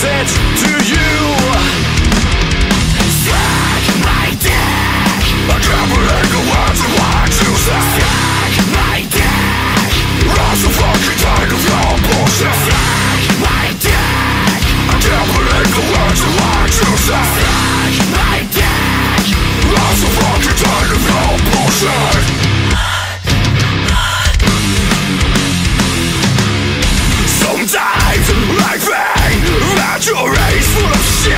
It's. Your Jury's full of shit.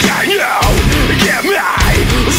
Can you give me? The